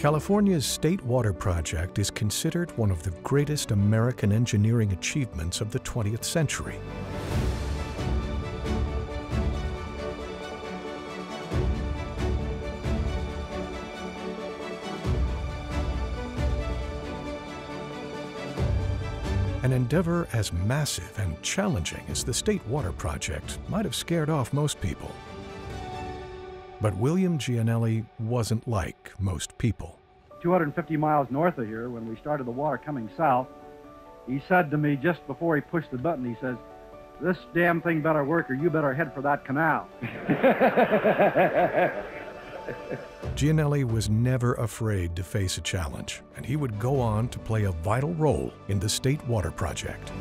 California's State Water Project is considered one of the greatest American engineering achievements of the 20th century. An endeavor as massive and challenging as the State Water Project might have scared off most people. But William Gianelli wasn't like most people. 250 miles north of here, when we started the water coming south, he said to me just before he pushed the button, he says, this damn thing better work or you better head for that canal. Gianelli was never afraid to face a challenge, and he would go on to play a vital role in the State Water Project.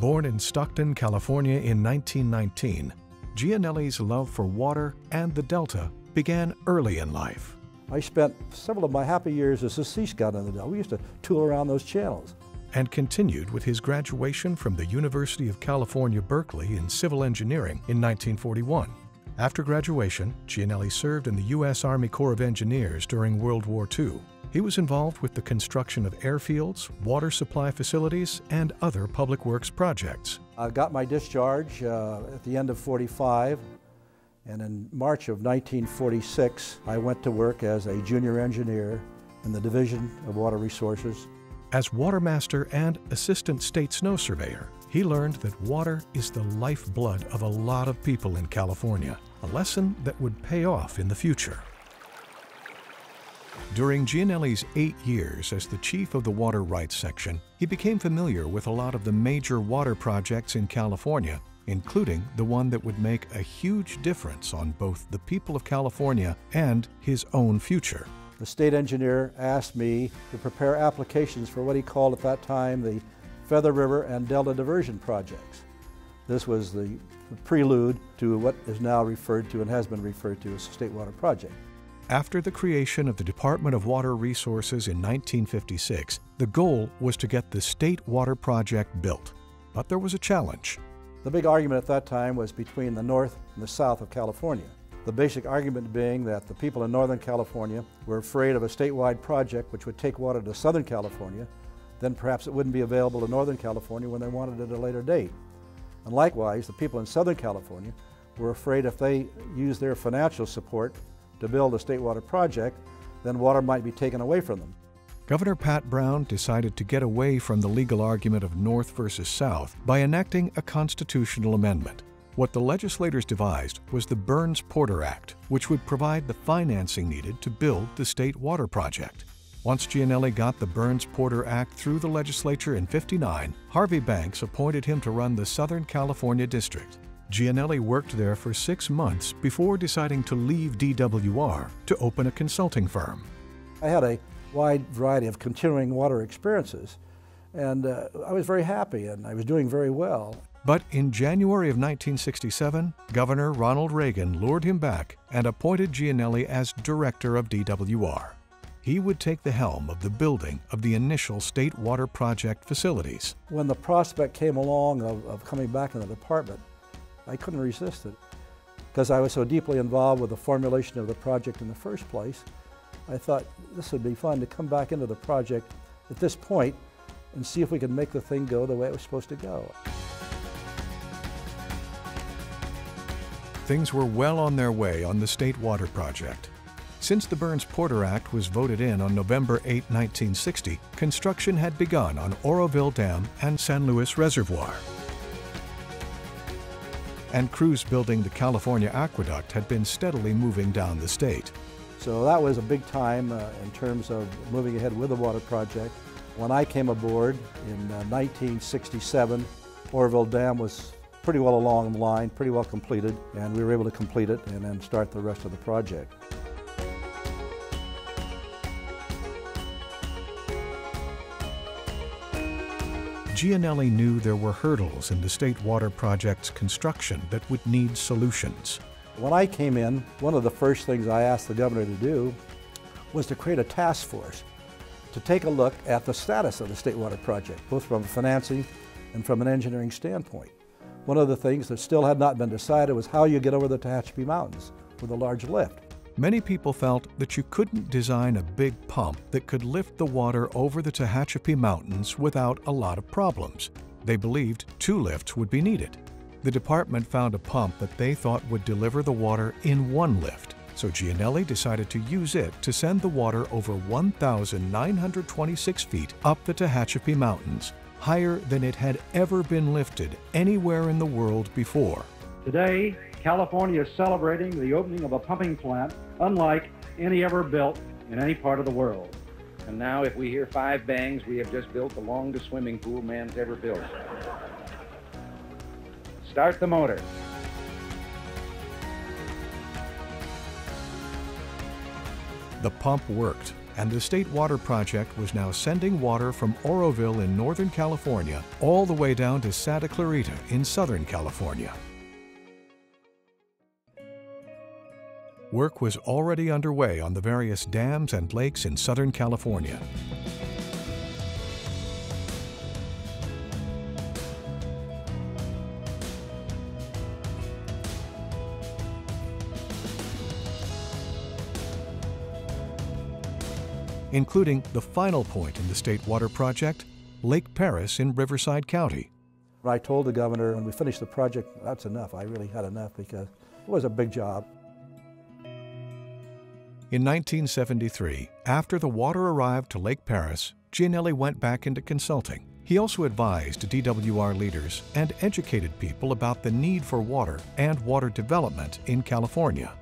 Born in Stockton, California in 1919, Gianelli's love for water and the Delta began early in life. I spent several of my happy years as a Sea Scout in the Delta. We used to tool around those channels. And continued with his graduation from the University of California, Berkeley in civil engineering in 1941. After graduation, Gianelli served in the U.S. Army Corps of Engineers during World War II he was involved with the construction of airfields, water supply facilities, and other public works projects. I got my discharge uh, at the end of 45, and in March of 1946, I went to work as a junior engineer in the Division of Water Resources. As watermaster and assistant state snow surveyor, he learned that water is the lifeblood of a lot of people in California, a lesson that would pay off in the future. During Gianelli's eight years as the chief of the Water Rights Section, he became familiar with a lot of the major water projects in California, including the one that would make a huge difference on both the people of California and his own future. The state engineer asked me to prepare applications for what he called at that time the Feather River and Delta Diversion Projects. This was the prelude to what is now referred to and has been referred to as the State Water Project. After the creation of the Department of Water Resources in 1956, the goal was to get the State Water Project built. But there was a challenge. The big argument at that time was between the north and the south of California. The basic argument being that the people in Northern California were afraid of a statewide project which would take water to Southern California, then perhaps it wouldn't be available to Northern California when they wanted it at a later date. And likewise, the people in Southern California were afraid if they used their financial support to build a state water project, then water might be taken away from them. Governor Pat Brown decided to get away from the legal argument of North versus South by enacting a constitutional amendment. What the legislators devised was the Burns-Porter Act, which would provide the financing needed to build the state water project. Once Gianelli got the Burns-Porter Act through the legislature in 59, Harvey Banks appointed him to run the Southern California District. Gianelli worked there for six months before deciding to leave DWR to open a consulting firm. I had a wide variety of continuing water experiences, and uh, I was very happy and I was doing very well. But in January of 1967, Governor Ronald Reagan lured him back and appointed Gianelli as director of DWR. He would take the helm of the building of the initial state water project facilities. When the prospect came along of, of coming back in the department, I couldn't resist it. Because I was so deeply involved with the formulation of the project in the first place, I thought this would be fun to come back into the project at this point and see if we could make the thing go the way it was supposed to go. Things were well on their way on the State Water Project. Since the Burns-Porter Act was voted in on November 8, 1960, construction had begun on Oroville Dam and San Luis Reservoir and crews building the California Aqueduct had been steadily moving down the state. So that was a big time uh, in terms of moving ahead with the water project. When I came aboard in uh, 1967, Oroville Dam was pretty well along the line, pretty well completed, and we were able to complete it and then start the rest of the project. Gianelli knew there were hurdles in the State Water Project's construction that would need solutions. When I came in, one of the first things I asked the governor to do was to create a task force to take a look at the status of the State Water Project, both from a financing and from an engineering standpoint. One of the things that still had not been decided was how you get over the Tehachapi Mountains with a large lift. Many people felt that you couldn't design a big pump that could lift the water over the Tehachapi Mountains without a lot of problems. They believed two lifts would be needed. The department found a pump that they thought would deliver the water in one lift, so Gianelli decided to use it to send the water over 1,926 feet up the Tehachapi Mountains, higher than it had ever been lifted anywhere in the world before. Today, California is celebrating the opening of a pumping plant unlike any ever built in any part of the world. And now, if we hear five bangs, we have just built the longest swimming pool man's ever built. Start the motor. The pump worked, and the State Water Project was now sending water from Oroville in Northern California all the way down to Santa Clarita in Southern California. Work was already underway on the various dams and lakes in Southern California. including the final point in the State Water Project, Lake Perris in Riverside County. I told the governor when we finished the project, that's enough. I really had enough because it was a big job. In 1973, after the water arrived to Lake Perris, Gianelli went back into consulting. He also advised DWR leaders and educated people about the need for water and water development in California.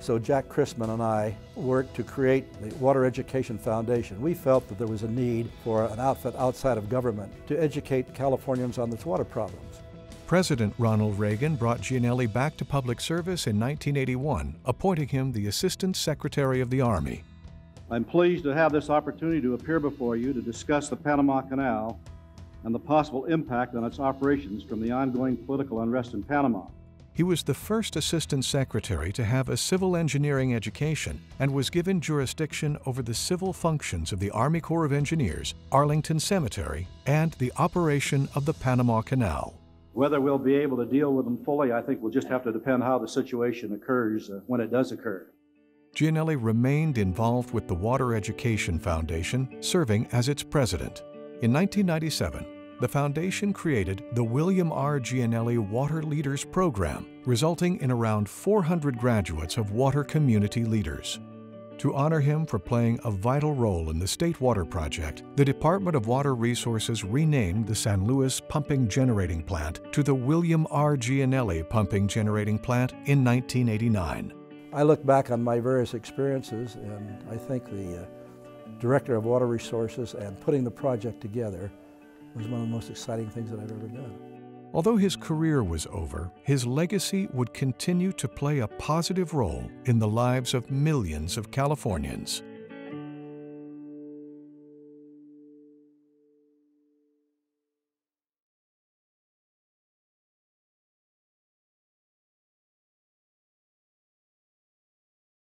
So Jack Christman and I worked to create the Water Education Foundation. We felt that there was a need for an outfit outside of government to educate Californians on its water problems. President Ronald Reagan brought Gianelli back to public service in 1981, appointing him the Assistant Secretary of the Army. I'm pleased to have this opportunity to appear before you to discuss the Panama Canal and the possible impact on its operations from the ongoing political unrest in Panama. He was the first Assistant Secretary to have a civil engineering education and was given jurisdiction over the civil functions of the Army Corps of Engineers, Arlington Cemetery, and the operation of the Panama Canal. Whether we'll be able to deal with them fully, I think will just have to depend how the situation occurs uh, when it does occur. Gianelli remained involved with the Water Education Foundation, serving as its president. In 1997, the foundation created the William R. Gianelli Water Leaders Program, resulting in around 400 graduates of water community leaders. To honor him for playing a vital role in the State Water Project, the Department of Water Resources renamed the San Luis Pumping Generating Plant to the William R. Gianelli Pumping Generating Plant in 1989. I look back on my various experiences and I think the uh, Director of Water Resources and putting the project together was one of the most exciting things that I've ever done. Although his career was over, his legacy would continue to play a positive role in the lives of millions of Californians.